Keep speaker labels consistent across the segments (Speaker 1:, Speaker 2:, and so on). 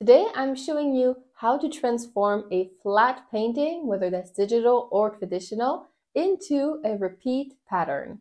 Speaker 1: Today I'm showing you how to transform a flat painting, whether that's digital or traditional, into a repeat pattern.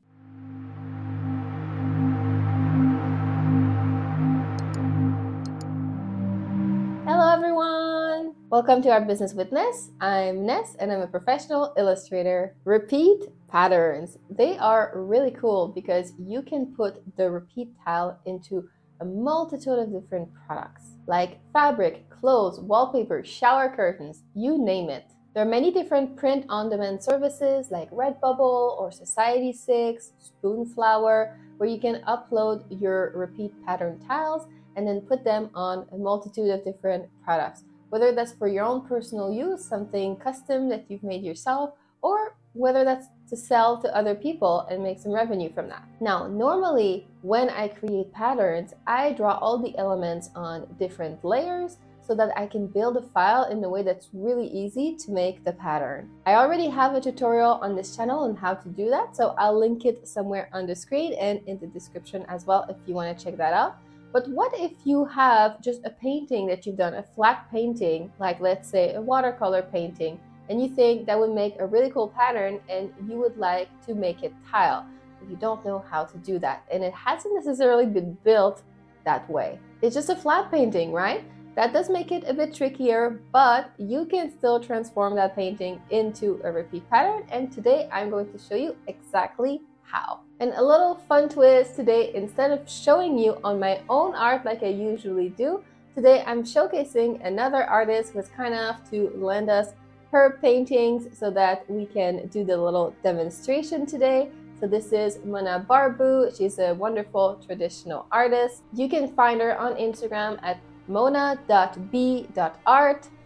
Speaker 1: Hello everyone! Welcome to Art Business with Ness. I'm Ness and I'm a professional illustrator. Repeat patterns. They are really cool because you can put the repeat tile into a multitude of different products like fabric, clothes, wallpaper, shower curtains, you name it. There are many different print on demand services like Redbubble or Society6, Spoonflower, where you can upload your repeat pattern tiles and then put them on a multitude of different products. Whether that's for your own personal use, something custom that you've made yourself, or whether that's to sell to other people and make some revenue from that. Now, normally when I create patterns, I draw all the elements on different layers so that I can build a file in a way that's really easy to make the pattern. I already have a tutorial on this channel on how to do that, so I'll link it somewhere on the screen and in the description as well if you want to check that out. But what if you have just a painting that you've done, a flat painting, like let's say a watercolor painting, and you think that would make a really cool pattern and you would like to make it tile, but you don't know how to do that. And it hasn't necessarily been built that way. It's just a flat painting, right? That does make it a bit trickier, but you can still transform that painting into a repeat pattern. And today I'm going to show you exactly how. And a little fun twist today, instead of showing you on my own art like I usually do, today I'm showcasing another artist who's kind enough to lend us her paintings so that we can do the little demonstration today. So this is Mona Barbu. She's a wonderful traditional artist. You can find her on Instagram at mona.b.art.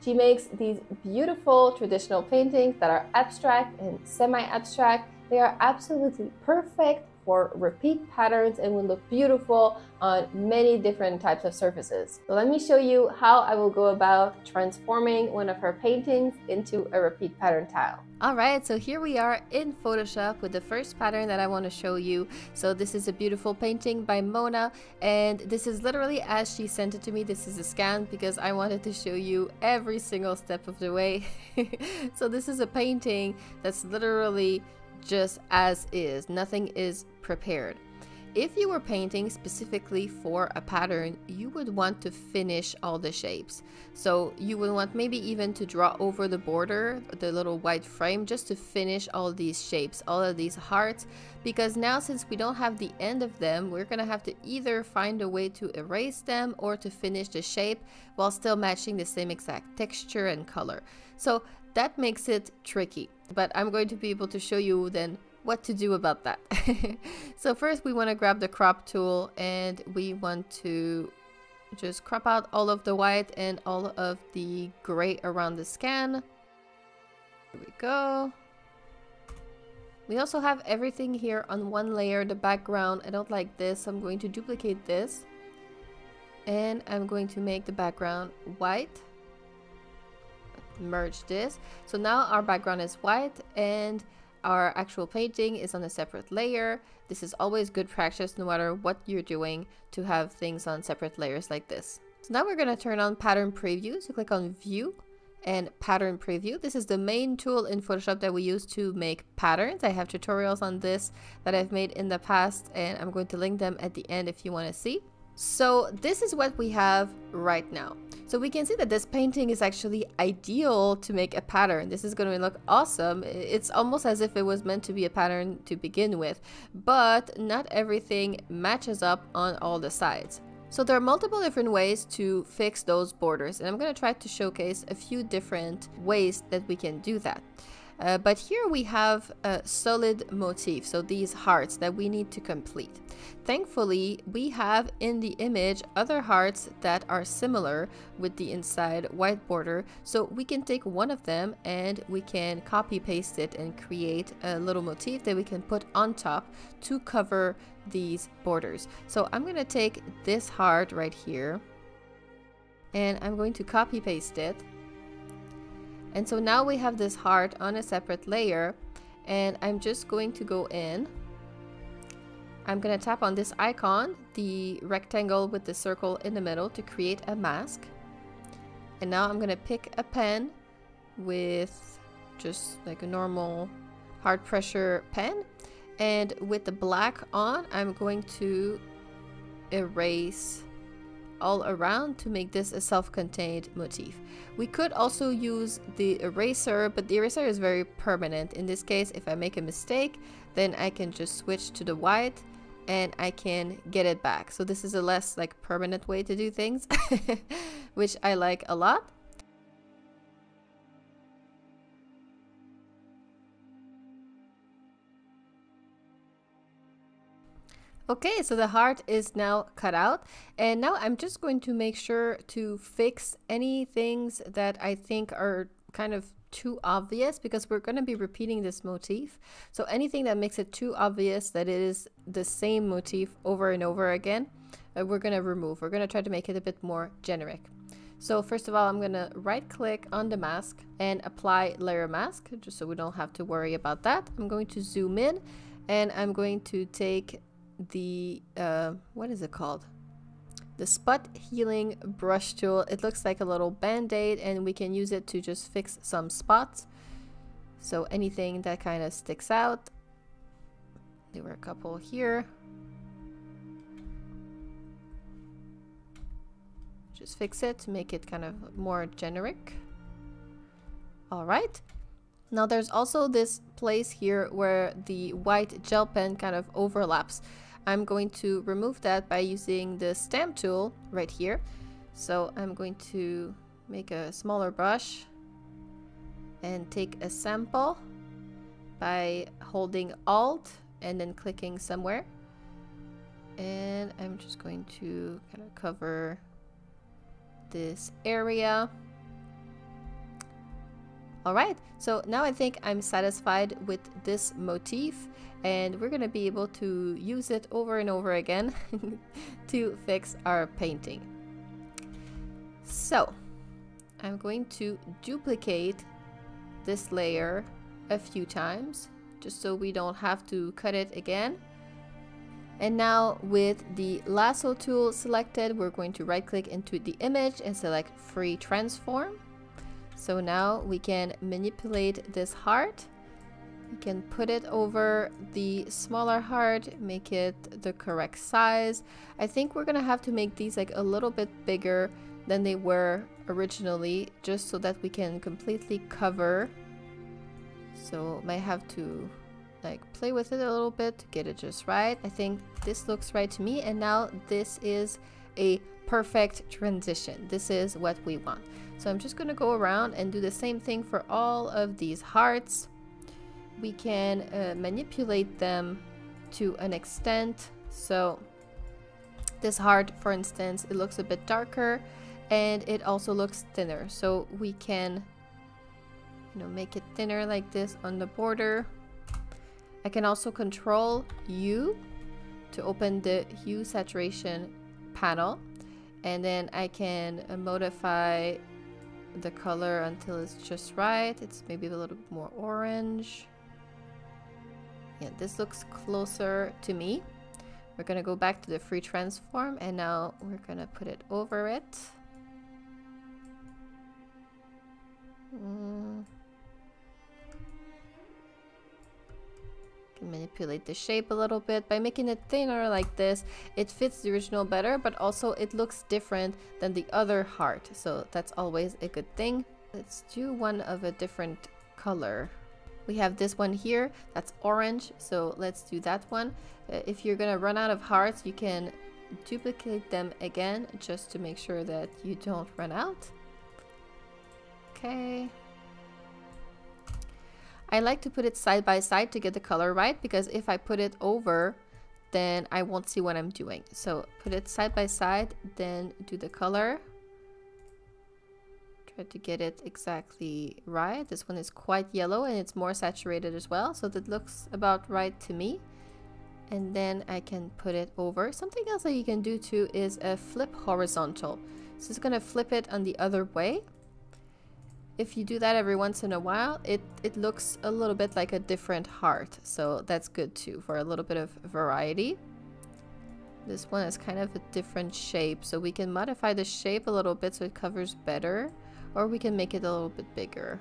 Speaker 1: She makes these beautiful traditional paintings that are abstract and semi-abstract. They are absolutely perfect for repeat patterns and will look beautiful on many different types of surfaces. So let me show you how I will go about transforming one of her paintings into a repeat pattern tile. Alright, so here we are in Photoshop with the first pattern that I want to show you. So this is a beautiful painting by Mona and this is literally as she sent it to me. This is a scan because I wanted to show you every single step of the way. so this is a painting that's literally just as is. Nothing is prepared. If you were painting specifically for a pattern, you would want to finish all the shapes. So you would want maybe even to draw over the border, the little white frame, just to finish all these shapes, all of these hearts. Because now since we don't have the end of them, we're gonna have to either find a way to erase them or to finish the shape while still matching the same exact texture and color. So that makes it tricky. But I'm going to be able to show you then what to do about that. so first we want to grab the crop tool and we want to just crop out all of the white and all of the gray around the scan. We go. We also have everything here on one layer, the background. I don't like this, so I'm going to duplicate this. And I'm going to make the background white. Merge this. So now our background is white and our actual painting is on a separate layer. This is always good practice no matter what you're doing to have things on separate layers like this. So now we're going to turn on pattern preview. So click on view and pattern preview. This is the main tool in Photoshop that we use to make patterns. I have tutorials on this that I've made in the past and I'm going to link them at the end if you want to see. So this is what we have right now. So we can see that this painting is actually ideal to make a pattern. This is going to look awesome. It's almost as if it was meant to be a pattern to begin with, but not everything matches up on all the sides. So there are multiple different ways to fix those borders and I'm going to try to showcase a few different ways that we can do that. Uh, but here we have a solid motif, so these hearts that we need to complete. Thankfully, we have in the image other hearts that are similar with the inside white border, so we can take one of them and we can copy paste it and create a little motif that we can put on top to cover these borders. So I'm going to take this heart right here and I'm going to copy paste it and so now we have this heart on a separate layer and I'm just going to go in. I'm going to tap on this icon, the rectangle with the circle in the middle to create a mask. And now I'm gonna pick a pen with just like a normal hard pressure pen. And with the black on, I'm going to erase all around to make this a self-contained motif. We could also use the eraser, but the eraser is very permanent. In this case, if I make a mistake, then I can just switch to the white and I can get it back. So this is a less like permanent way to do things, which I like a lot. Okay, so the heart is now cut out and now I'm just going to make sure to fix any things that I think are kind of too obvious because we're going to be repeating this motif. So anything that makes it too obvious that it is the same motif over and over again, uh, we're going to remove. We're going to try to make it a bit more generic. So first of all, I'm going to right click on the mask and apply layer mask just so we don't have to worry about that. I'm going to zoom in and I'm going to take the uh, what is it called? The spot healing brush tool. It looks like a little band-aid and we can use it to just fix some spots. So anything that kind of sticks out. There were a couple here. Just fix it to make it kind of more generic. All right. Now there's also this place here where the white gel pen kind of overlaps I'm going to remove that by using the stamp tool right here. So I'm going to make a smaller brush and take a sample by holding alt and then clicking somewhere. And I'm just going to kind of cover this area. Alright, so now I think I'm satisfied with this motif and we're to be able to use it over and over again to fix our painting. So, I'm going to duplicate this layer a few times just so we don't have to cut it again. And now with the lasso tool selected, we're going to right click into the image and select free transform. So now we can manipulate this heart. We can put it over the smaller heart, make it the correct size. I think we're gonna have to make these like a little bit bigger than they were originally, just so that we can completely cover. So might have to like play with it a little bit to get it just right. I think this looks right to me and now this is a perfect transition. This is what we want. So I'm just to go around and do the same thing for all of these hearts. We can uh, manipulate them to an extent. So this heart, for instance, it looks a bit darker and it also looks thinner. So we can you know, make it thinner like this on the border. I can also control U to open the hue saturation panel and then I can uh, modify the color until it's just right. It's maybe a little bit more orange. Yeah, this looks closer to me. We're gonna go back to the free transform and now we're gonna put it over it. Mm. manipulate the shape a little bit by making it thinner like this it fits the original better but also it looks different than the other heart so that's always a good thing let's do one of a different color we have this one here that's orange so let's do that one uh, if you're gonna run out of hearts you can duplicate them again just to make sure that you don't run out okay I like to put it side by side to get the color right because if I put it over then I won't see what I'm doing. So put it side by side, then do the color. Try to get it exactly right. This one is quite yellow and it's more saturated as well. So that looks about right to me. And then I can put it over. Something else that you can do too is a flip horizontal. So it's going to flip it on the other way if you do that every once in a while, it, it looks a little bit like a different heart. So that's good too for a little bit of variety. This one is kind of a different shape. So we can modify the shape a little bit so it covers better. Or we can make it a little bit bigger.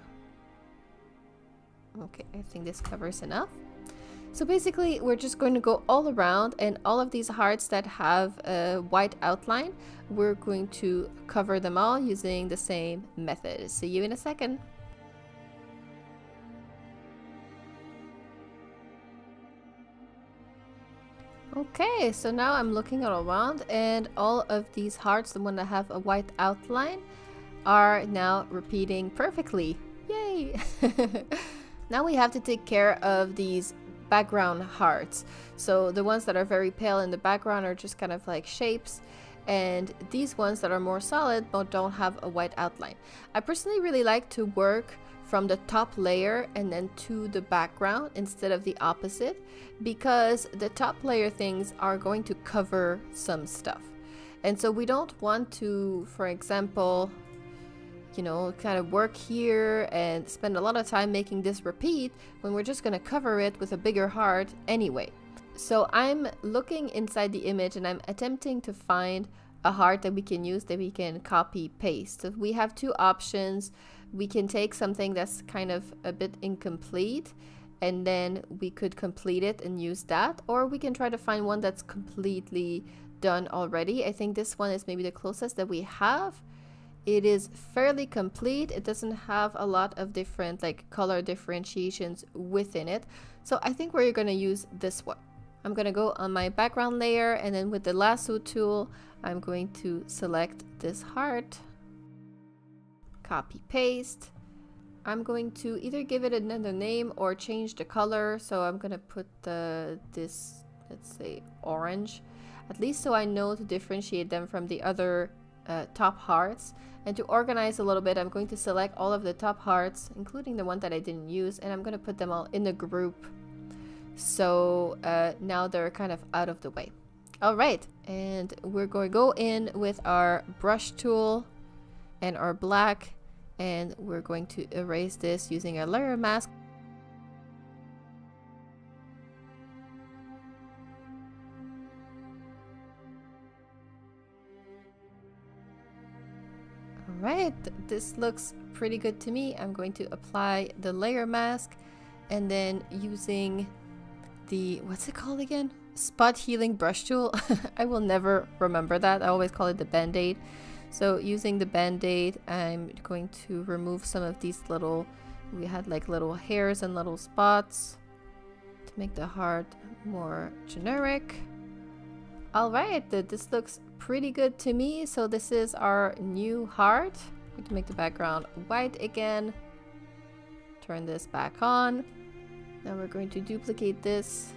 Speaker 1: Okay, I think this covers enough. So basically, we're just going to go all around and all of these hearts that have a white outline, we're going to cover them all using the same method. See you in a second. Okay, so now I'm looking all around and all of these hearts, the one that have a white outline, are now repeating perfectly. Yay! now we have to take care of these background hearts. So the ones that are very pale in the background are just kind of like shapes and these ones that are more solid but don't have a white outline. I personally really like to work from the top layer and then to the background instead of the opposite because the top layer things are going to cover some stuff. And so we don't want to, for example, you know, kind of work here and spend a lot of time making this repeat when we're just going to cover it with a bigger heart anyway. So I'm looking inside the image and I'm attempting to find a heart that we can use that we can copy paste. So we have two options we can take something that's kind of a bit incomplete and then we could complete it and use that or we can try to find one that's completely done already I think this one is maybe the closest that we have it is fairly complete it doesn't have a lot of different like color differentiations within it so I think we're gonna use this one I'm gonna go on my background layer and then with the lasso tool I'm going to select this heart copy paste. I'm going to either give it another name or change the color. So I'm going to put the, this, let's say orange, at least so I know to differentiate them from the other uh, top hearts. And to organize a little bit, I'm going to select all of the top hearts, including the one that I didn't use, and I'm going to put them all in a group. So uh, now they're kind of out of the way. All right, and we're going to go in with our brush tool and our black and we're going to erase this using a layer mask Alright, this looks pretty good to me. I'm going to apply the layer mask and then using the, what's it called again? Spot healing brush tool. I will never remember that. I always call it the band-aid. So using the band-aid, I'm going to remove some of these little, we had like little hairs and little spots to make the heart more generic. Alright, this looks pretty good to me. So this is our new heart. Going to make the background white again. Turn this back on. Now we're going to duplicate this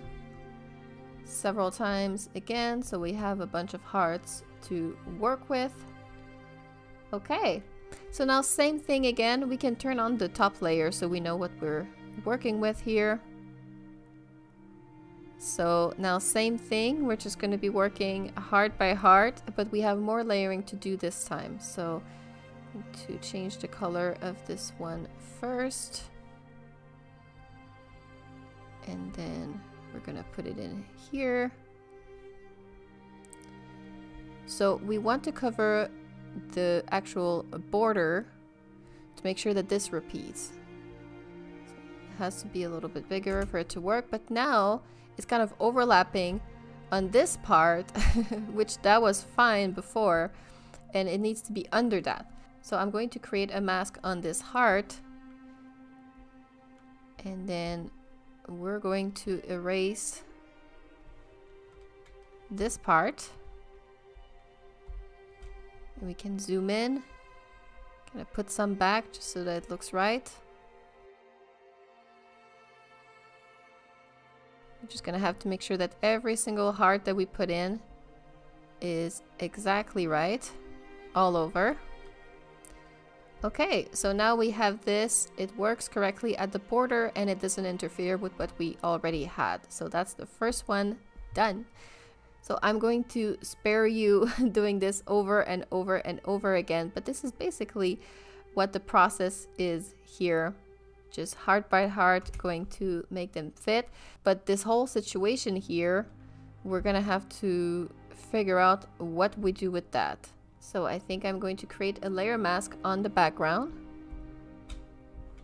Speaker 1: several times again so we have a bunch of hearts to work with. Okay, so now same thing again, we can turn on the top layer so we know what we're working with here. So now same thing, we're just going to be working heart by heart, but we have more layering to do this time. So to change the color of this one first. And then we're going to put it in here. So we want to cover the actual border to make sure that this repeats. So it has to be a little bit bigger for it to work, but now it's kind of overlapping on this part, which that was fine before, and it needs to be under that. So I'm going to create a mask on this heart, and then we're going to erase this part and we can zoom in. Gonna put some back just so that it looks right. We're just gonna have to make sure that every single heart that we put in is exactly right all over. Okay, so now we have this. It works correctly at the border and it doesn't interfere with what we already had. So that's the first one done. So I'm going to spare you doing this over and over and over again, but this is basically what the process is here. Just heart by heart going to make them fit. But this whole situation here, we're gonna have to figure out what we do with that. So I think I'm going to create a layer mask on the background.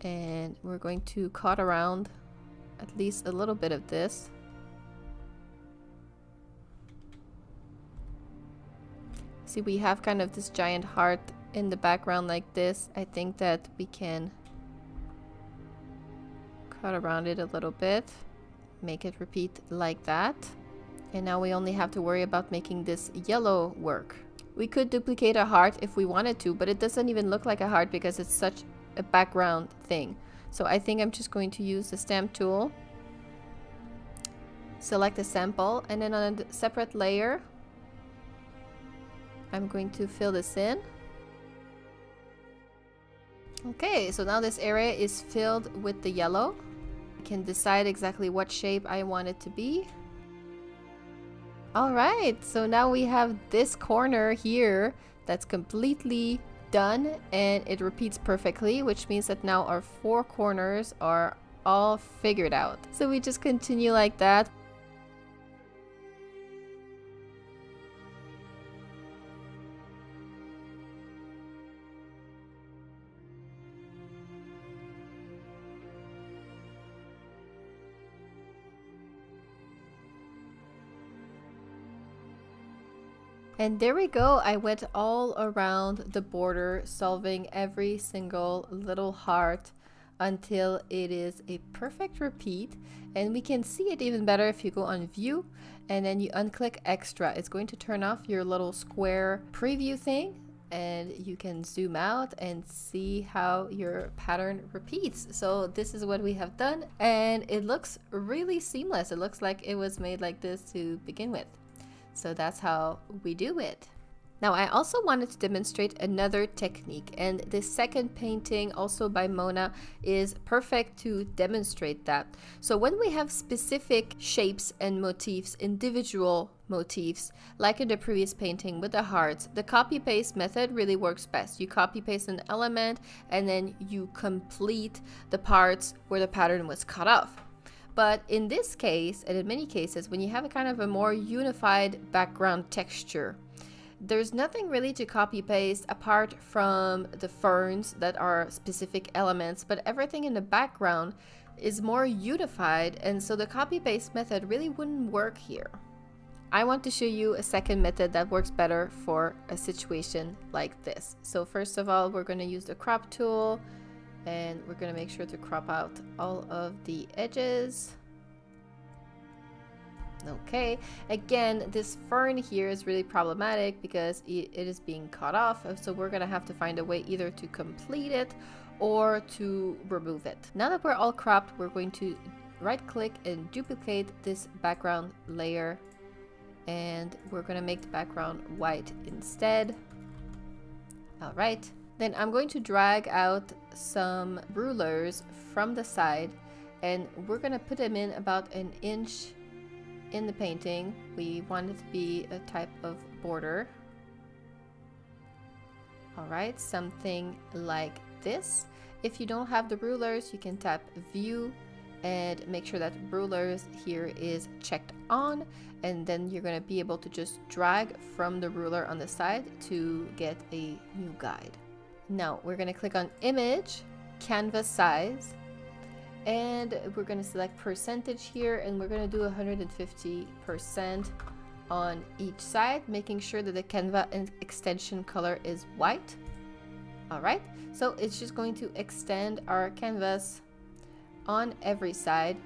Speaker 1: And we're going to cut around at least a little bit of this. See, we have kind of this giant heart in the background like this. I think that we can cut around it a little bit. Make it repeat like that. And now we only have to worry about making this yellow work. We could duplicate a heart if we wanted to, but it doesn't even look like a heart because it's such a background thing. So I think I'm just going to use the stamp tool. Select a sample and then on a separate layer, I'm going to fill this in. Okay, so now this area is filled with the yellow. Can decide exactly what shape I want it to be. Alright, so now we have this corner here that's completely done and it repeats perfectly, which means that now our four corners are all figured out. So we just continue like that. And there we go. I went all around the border solving every single little heart until it is a perfect repeat. And we can see it even better if you go on view and then you unclick extra. It's going to turn off your little square preview thing and you can zoom out and see how your pattern repeats. So this is what we have done and it looks really seamless. It looks like it was made like this to begin with. So that's how we do it. Now I also wanted to demonstrate another technique and this second painting also by Mona is perfect to demonstrate that. So when we have specific shapes and motifs, individual motifs, like in the previous painting with the hearts, the copy paste method really works best. You copy paste an element and then you complete the parts where the pattern was cut off. But in this case, and in many cases, when you have a kind of a more unified background texture, there's nothing really to copy paste apart from the ferns that are specific elements, but everything in the background is more unified and so the copy paste method really wouldn't work here. I want to show you a second method that works better for a situation like this. So first of all, we're going to use the crop tool and we're going to make sure to crop out all of the edges. Okay again this fern here is really problematic because it, is being cut off so we're gonna have to find a way either to complete it or to remove it. Now that we're all cropped we're going to right click and duplicate this background layer and we're gonna make the background white instead. All right then I'm going to drag out some rulers from the side and we're going to put them in about an inch in the painting. We want it to be a type of border. Alright, something like this. If you don't have the rulers, you can tap view and make sure that rulers here is checked on and then you're going to be able to just drag from the ruler on the side to get a new guide. Now we're going to click on image, canvas size, and we're going to select percentage here and we're going to do 150% on each side, making sure that the Canva extension color is white. All right, so it's just going to extend our canvas on every side.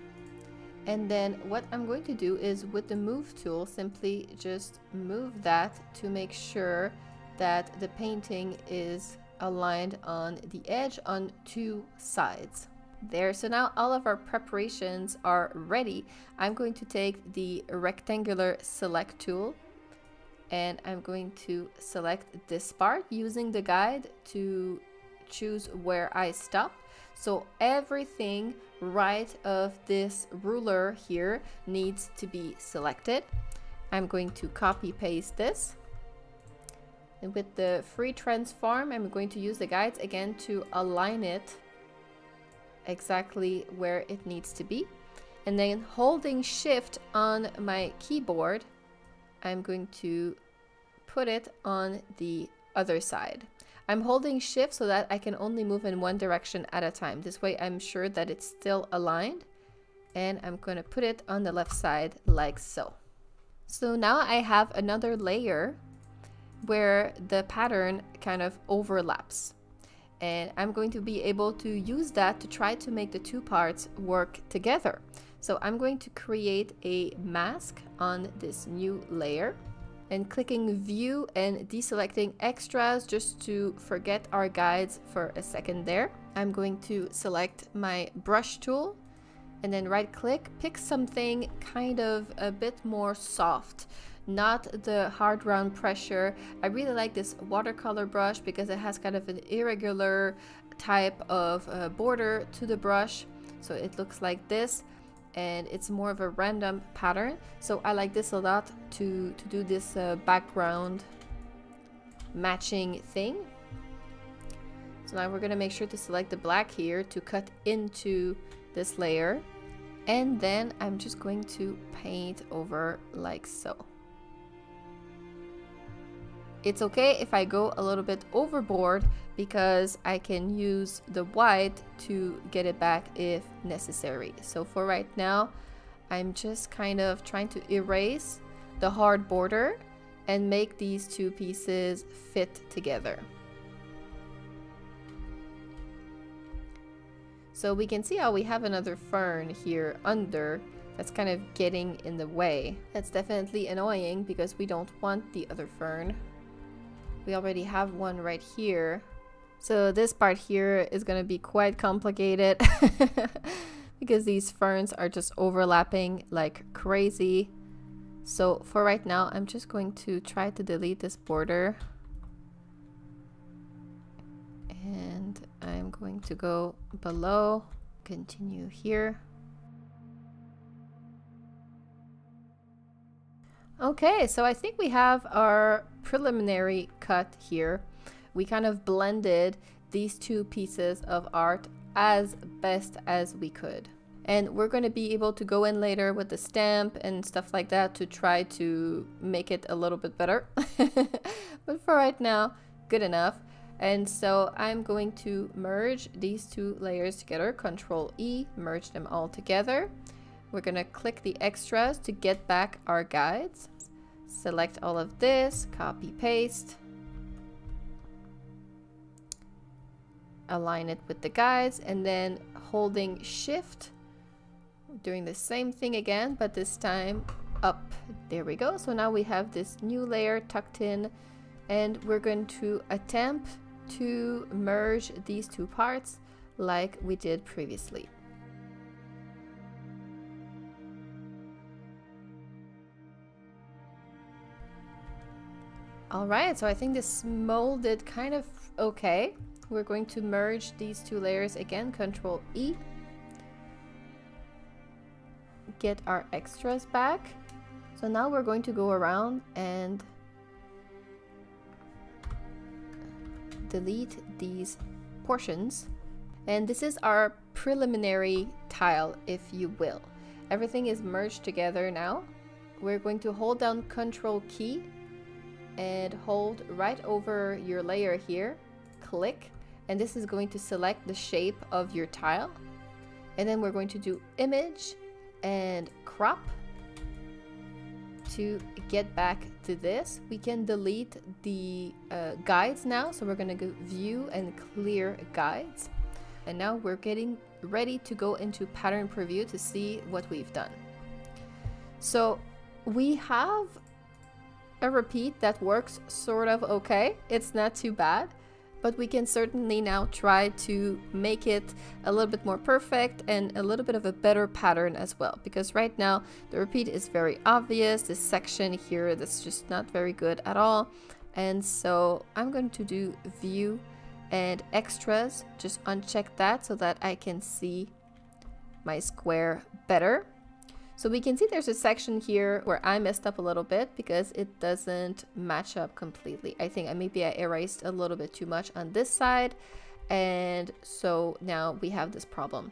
Speaker 1: And then what I'm going to do is with the move tool, simply just move that to make sure that the painting is aligned on the edge on two sides. There so now all of our preparations are ready. I'm going to take the rectangular select tool and I'm going to select this part using the guide to choose where I stop. So everything right of this ruler here needs to be selected. I'm going to copy paste this and with the free transform, I'm going to use the guides again to align it exactly where it needs to be. And then holding shift on my keyboard, I'm going to put it on the other side. I'm holding shift so that I can only move in one direction at a time. This way I'm sure that it's still aligned and I'm going to put it on the left side like so. So now I have another layer where the pattern kind of overlaps and I'm going to be able to use that to try to make the two parts work together. So I'm going to create a mask on this new layer and clicking view and deselecting extras just to forget our guides for a second there. I'm going to select my brush tool and then right click, pick something kind of a bit more soft not the hard round pressure. I really like this watercolor brush because it has kind of an irregular type of uh, border to the brush. So it looks like this and it's more of a random pattern. So I like this a lot to, to do this uh, background matching thing. So now we're gonna make sure to select the black here to cut into this layer. And then I'm just going to paint over like so. It's okay if I go a little bit overboard because I can use the white to get it back if necessary. So for right now, I'm just kind of trying to erase the hard border and make these two pieces fit together. So we can see how we have another fern here under that's kind of getting in the way. That's definitely annoying because we don't want the other fern. We already have one right here. So this part here is going to be quite complicated because these ferns are just overlapping like crazy. So for right now, I'm just going to try to delete this border. And I'm going to go below, continue here. Okay, so I think we have our preliminary cut here. We kind of blended these two pieces of art as best as we could. And we're going to be able to go in later with the stamp and stuff like that to try to make it a little bit better. but for right now, good enough. And so I'm going to merge these two layers together, Control E, merge them all together. We're gonna click the extras to get back our guides. Select all of this, copy paste. Align it with the guides and then holding shift, doing the same thing again, but this time up. There we go. So now we have this new layer tucked in and we're going to attempt to merge these two parts like we did previously. All right, so I think this molded kind of okay. We're going to merge these two layers again, Control E. Get our extras back. So now we're going to go around and delete these portions. And this is our preliminary tile, if you will. Everything is merged together now. We're going to hold down Control key and hold right over your layer here, click, and this is going to select the shape of your tile. And then we're going to do image and crop to get back to this. We can delete the uh, guides now. So we're gonna go view and clear guides. And now we're getting ready to go into pattern preview to see what we've done. So we have a repeat that works sort of okay. It's not too bad, but we can certainly now try to make it a little bit more perfect and a little bit of a better pattern as well. Because right now the repeat is very obvious. This section here that's just not very good at all. And so I'm going to do view and extras. Just uncheck that so that I can see my square better. So we can see there's a section here where I messed up a little bit because it doesn't match up completely. I think I maybe I erased a little bit too much on this side. And so now we have this problem.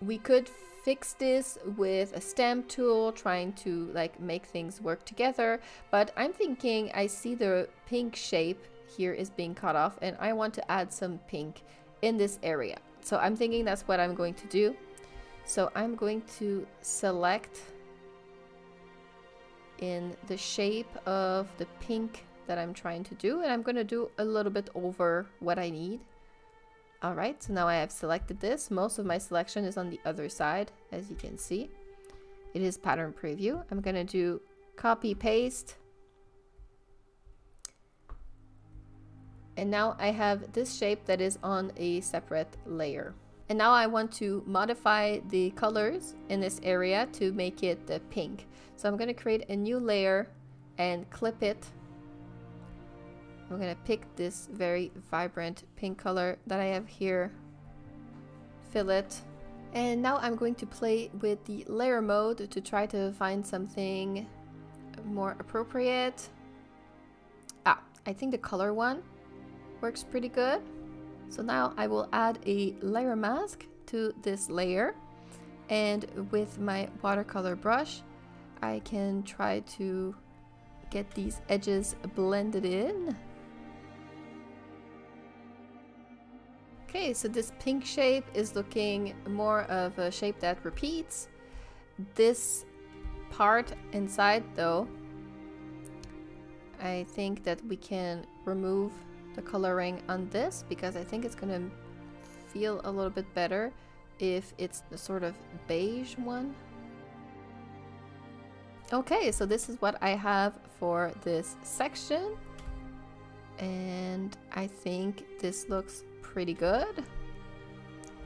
Speaker 1: We could fix this with a stamp tool, trying to like make things work together. But I'm thinking I see the pink shape here is being cut off and I want to add some pink in this area. So I'm thinking that's what I'm going to do. So I'm going to select in the shape of the pink that I'm trying to do and I'm going to do a little bit over what I need. Alright, so now I have selected this. Most of my selection is on the other side, as you can see. It is pattern preview. I'm going to do copy paste. And now I have this shape that is on a separate layer. And now I want to modify the colors in this area to make it the pink. So I'm going to create a new layer and clip it. I'm going to pick this very vibrant pink color that I have here. Fill it. And now I'm going to play with the layer mode to try to find something more appropriate. Ah, I think the color one works pretty good. So now I will add a layer mask to this layer and with my watercolor brush I can try to get these edges blended in. Okay, so this pink shape is looking more of a shape that repeats. This part inside though, I think that we can remove the coloring on this because I think it's gonna feel a little bit better if it's the sort of beige one. Okay, so this is what I have for this section. And I think this looks pretty good.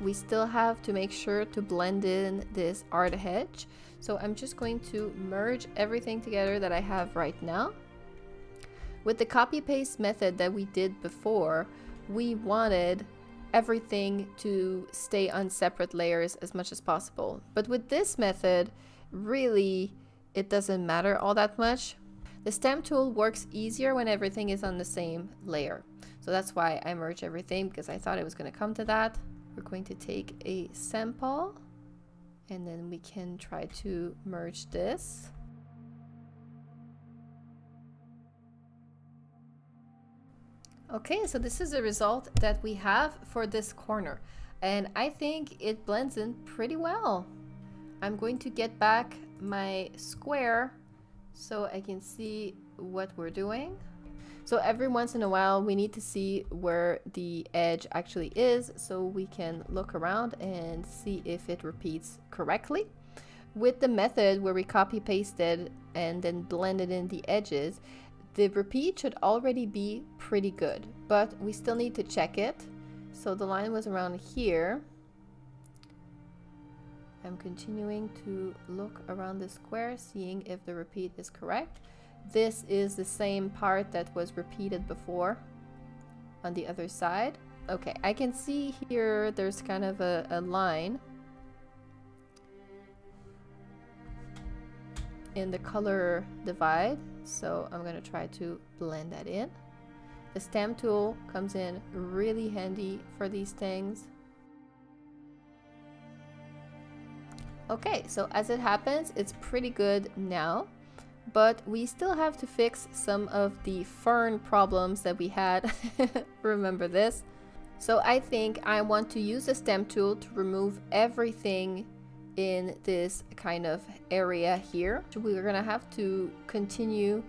Speaker 1: We still have to make sure to blend in this art hedge. So I'm just going to merge everything together that I have right now. With the copy paste method that we did before, we wanted everything to stay on separate layers as much as possible. But with this method, really, it doesn't matter all that much. The stamp tool works easier when everything is on the same layer. So that's why I merge everything because I thought it was going to come to that. We're going to take a sample and then we can try to merge this. Okay, so this is the result that we have for this corner. And I think it blends in pretty well. I'm going to get back my square so I can see what we're doing. So every once in a while we need to see where the edge actually is so we can look around and see if it repeats correctly. With the method where we copy pasted and then blended in the edges, the repeat should already be pretty good, but we still need to check it. So the line was around here. I'm continuing to look around the square, seeing if the repeat is correct. This is the same part that was repeated before on the other side. Okay, I can see here there's kind of a, a line in the color divide so I'm gonna try to blend that in. The stamp tool comes in really handy for these things. Okay, so as it happens, it's pretty good now, but we still have to fix some of the fern problems that we had. Remember this? So I think I want to use the stamp tool to remove everything in this kind of area here. We're gonna have to continue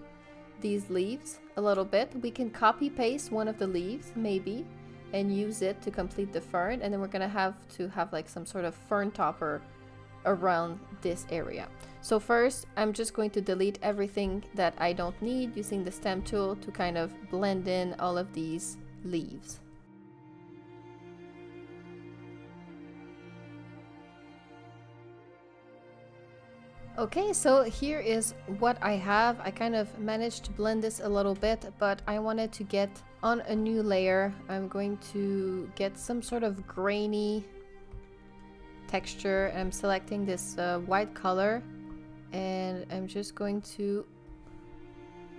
Speaker 1: these leaves a little bit. We can copy paste one of the leaves maybe and use it to complete the fern and then we're gonna have to have like some sort of fern topper around this area. So first I'm just going to delete everything that I don't need using the stamp tool to kind of blend in all of these leaves. Okay, so here is what I have. I kind of managed to blend this a little bit, but I wanted to get on a new layer. I'm going to get some sort of grainy texture. I'm selecting this uh, white color and I'm just going to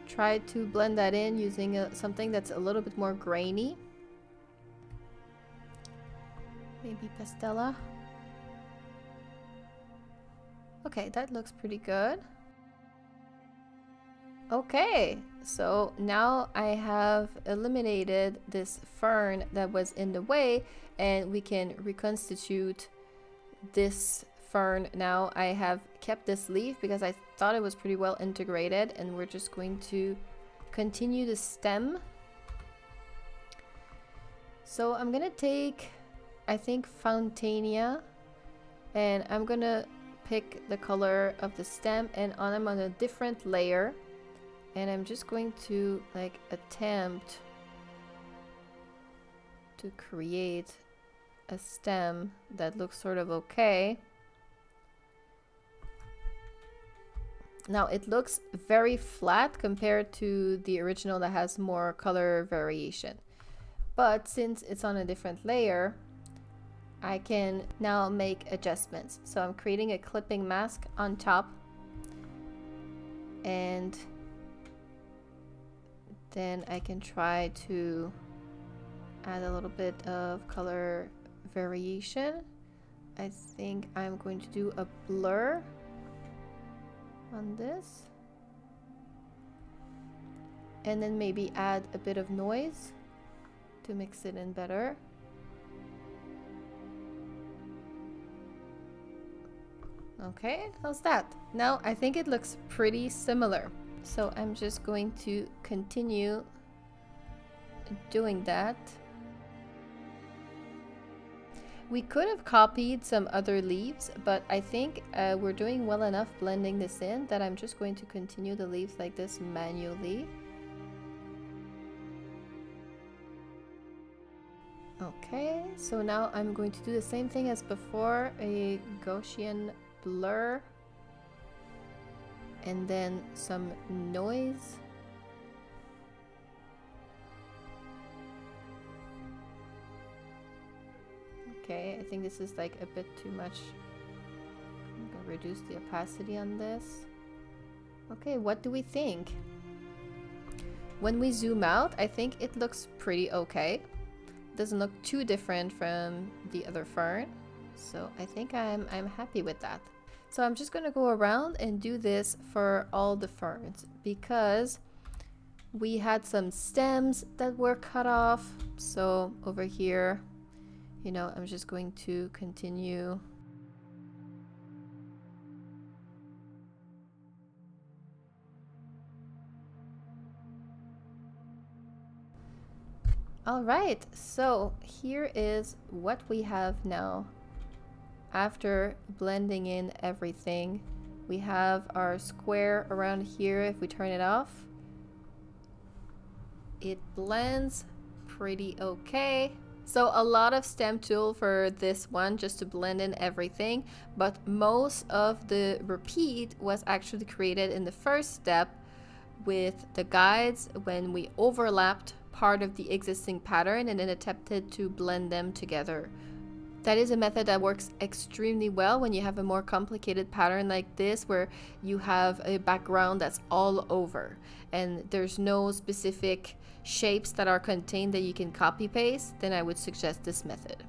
Speaker 1: try to blend that in using a, something that's a little bit more grainy. Maybe Pastella. Okay, that looks pretty good. Okay, so now I have eliminated this fern that was in the way and we can reconstitute this fern now. I have kept this leaf because I thought it was pretty well integrated and we're just going to continue the stem. So I'm gonna take, I think, Fontania and I'm gonna pick the color of the stem and on I'm on a different layer and I'm just going to like attempt to create a stem that looks sort of okay. Now it looks very flat compared to the original that has more color variation. But since it's on a different layer, I can now make adjustments. So I'm creating a clipping mask on top and then I can try to add a little bit of color variation. I think I'm going to do a blur on this and then maybe add a bit of noise to mix it in better okay how's that? Now I think it looks pretty similar. So I'm just going to continue doing that. We could have copied some other leaves, but I think uh, we're doing well enough blending this in that I'm just going to continue the leaves like this manually. Okay, so now I'm going to do the same thing as before, a Gaussian blur and then some noise. Okay, I think this is like a bit too much. I'm gonna reduce the opacity on this. Okay, what do we think? When we zoom out, I think it looks pretty okay. It doesn't look too different from the other fern. So I think I'm, I'm happy with that. So I'm just gonna go around and do this for all the ferns because we had some stems that were cut off. So over here, you know, I'm just going to continue All right, so here is what we have now. After blending in everything, we have our square around here. If we turn it off, it blends pretty okay. So a lot of stamp tool for this one just to blend in everything, but most of the repeat was actually created in the first step with the guides when we overlapped part of the existing pattern and then attempted to blend them together. That is a method that works extremely well when you have a more complicated pattern like this where you have a background that's all over and there's no specific shapes that are contained that you can copy paste, then I would suggest this method.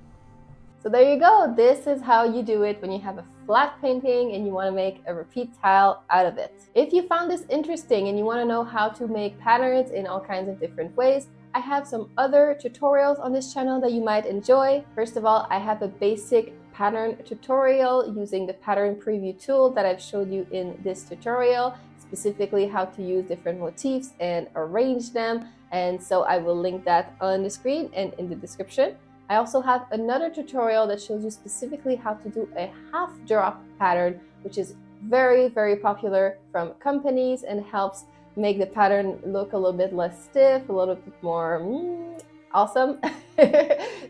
Speaker 1: So there you go. This is how you do it when you have a flat painting and you want to make a repeat tile out of it. If you found this interesting and you want to know how to make patterns in all kinds of different ways, I have some other tutorials on this channel that you might enjoy. First of all, I have a basic pattern tutorial using the pattern preview tool that I've showed you in this tutorial, specifically how to use different motifs and arrange them. And so I will link that on the screen and in the description. I also have another tutorial that shows you specifically how to do a half drop pattern, which is very, very popular from companies and helps make the pattern look a little bit less stiff, a little bit more mm, awesome.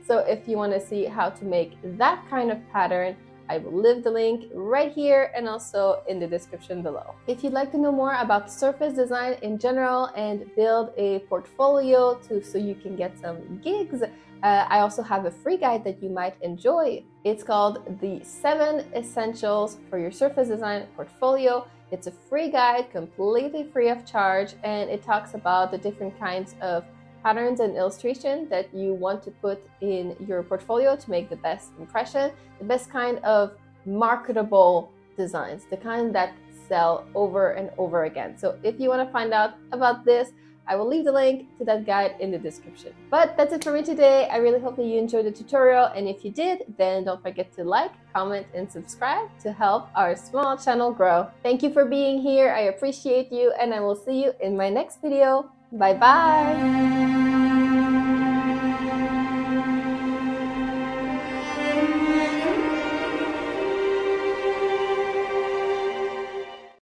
Speaker 1: so if you want to see how to make that kind of pattern, I will leave the link right here and also in the description below. If you'd like to know more about surface design in general and build a portfolio to so you can get some gigs, uh, I also have a free guide that you might enjoy. It's called the seven essentials for your surface design portfolio. It's a free guide, completely free of charge, and it talks about the different kinds of patterns and illustration that you want to put in your portfolio to make the best impression, the best kind of marketable designs, the kind that sell over and over again. So if you want to find out about this, I will leave the link to that guide in the description. But that's it for me today. I really hope that you enjoyed the tutorial. And if you did, then don't forget to like, comment, and subscribe to help our small channel grow. Thank you for being here. I appreciate you and I will see you in my next video. Bye bye.